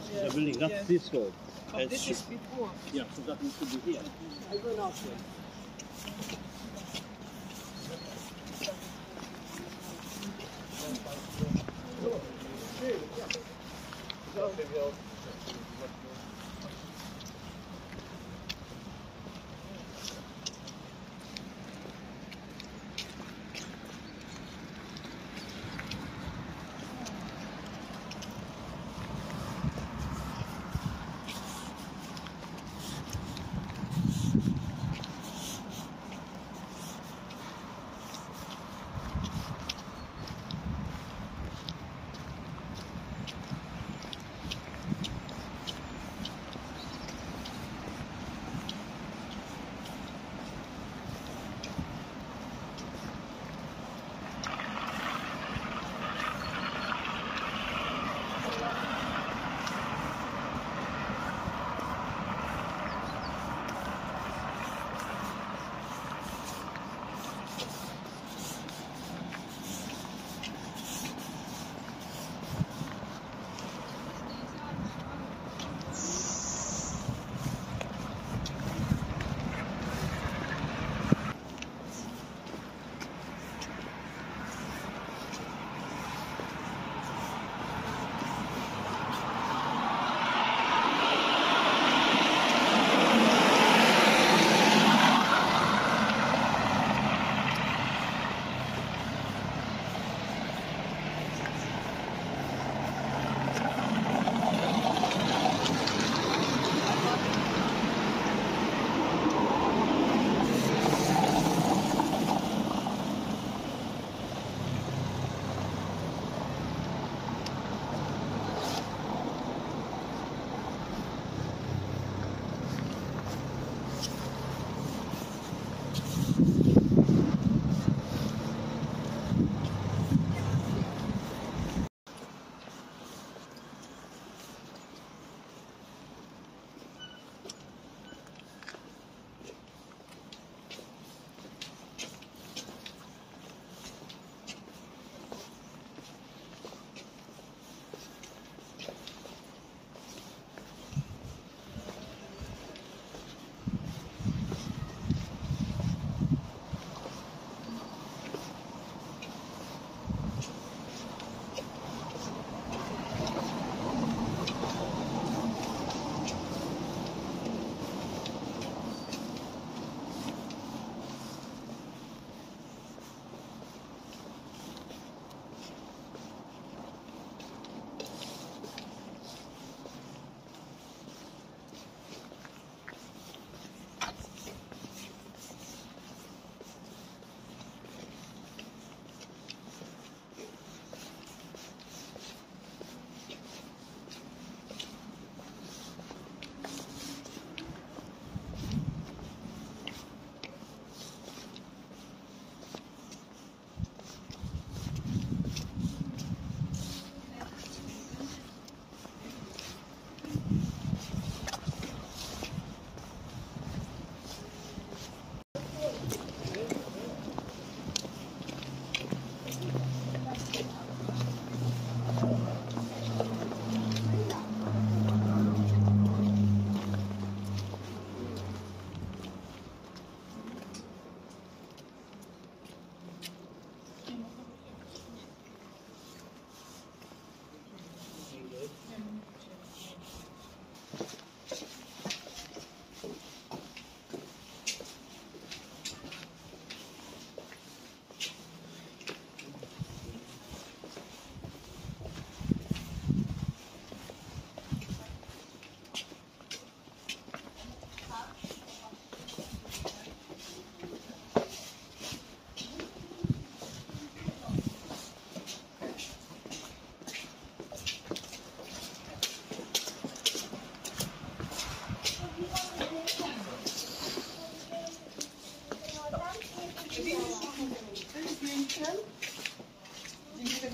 the building. That's this road. It's- this is before. Yeah, so that needs to be here. I go now. sir.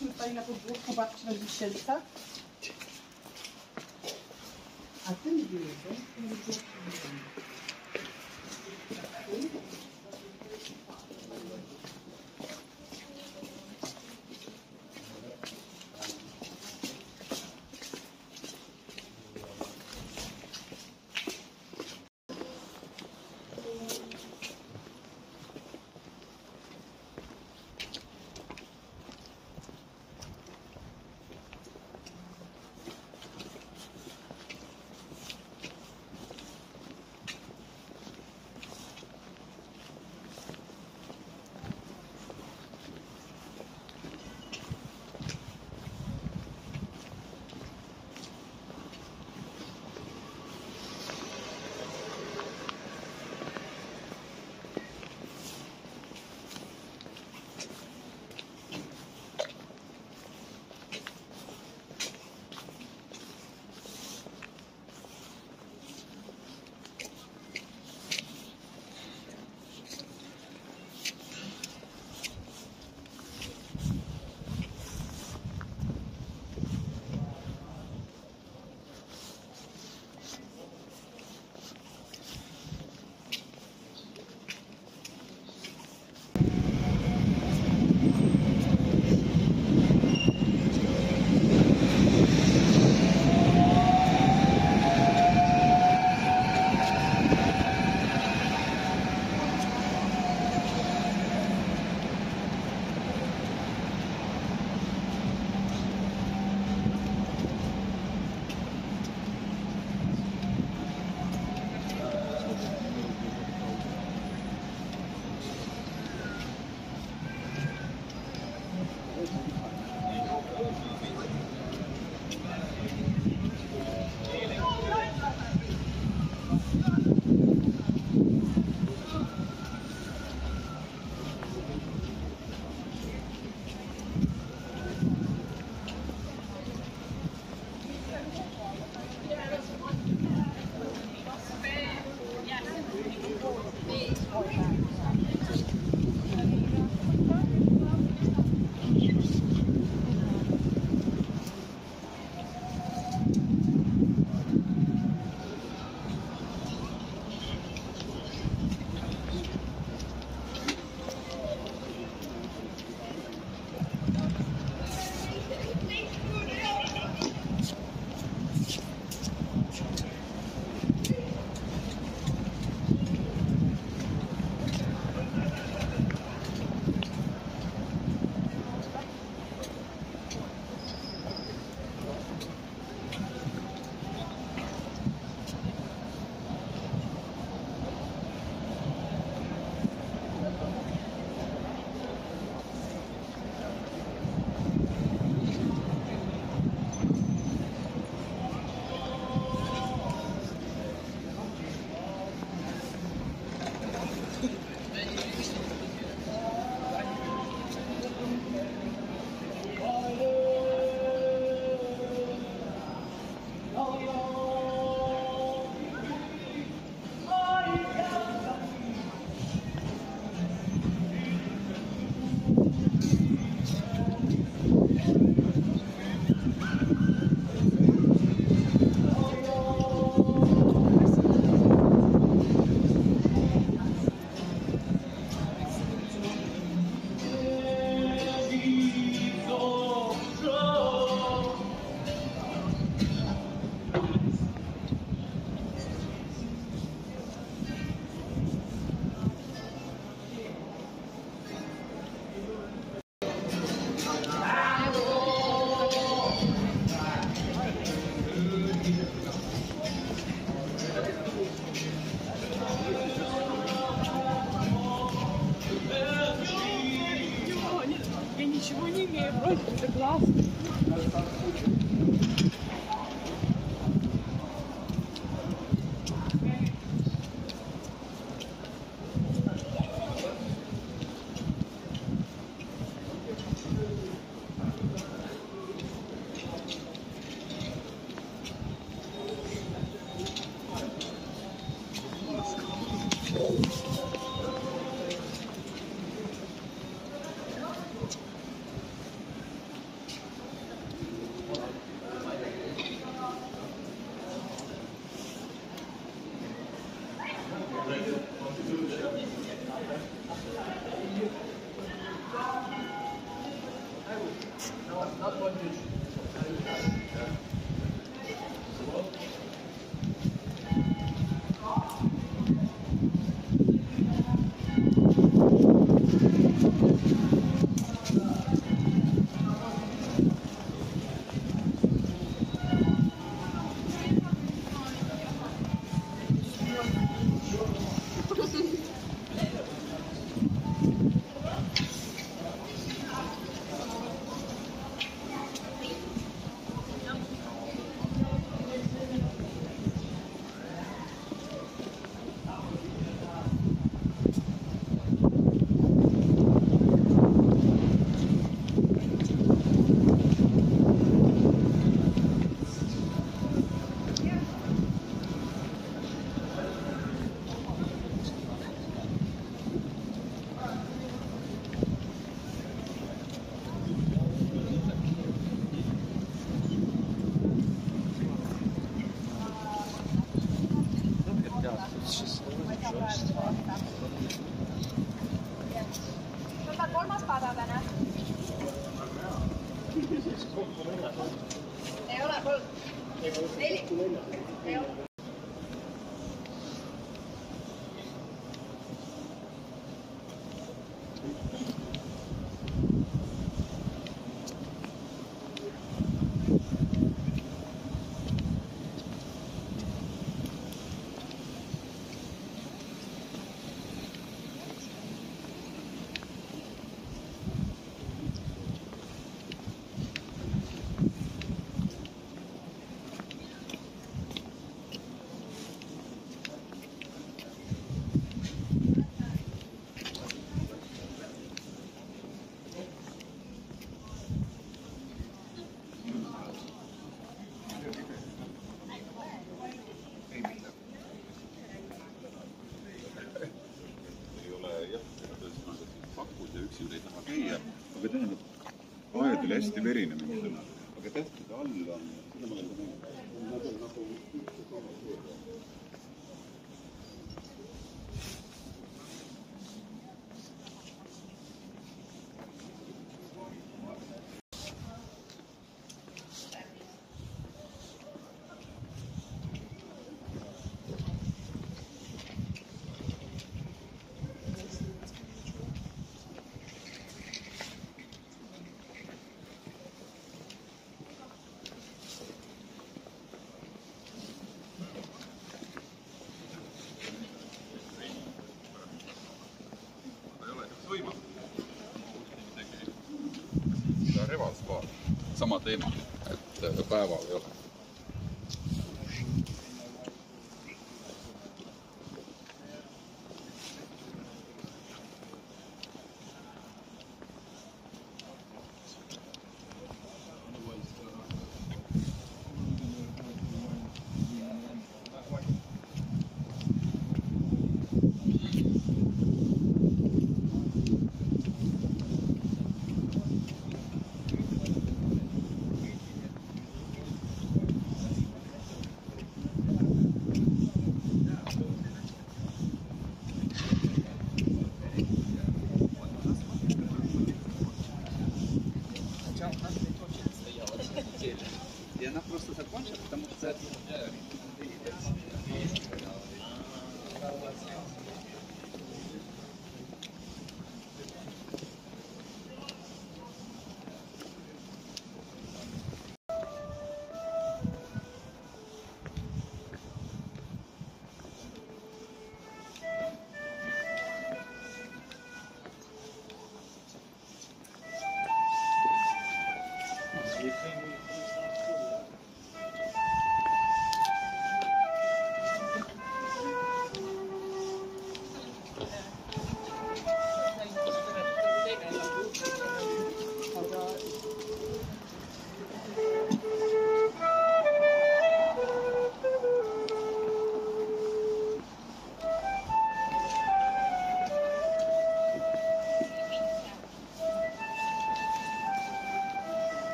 Byliśmy tutaj na podwórku babci Wisielcach. A tym zdjęciem... Я Leo la täiesti verine. sama tima. Että päivä oli jo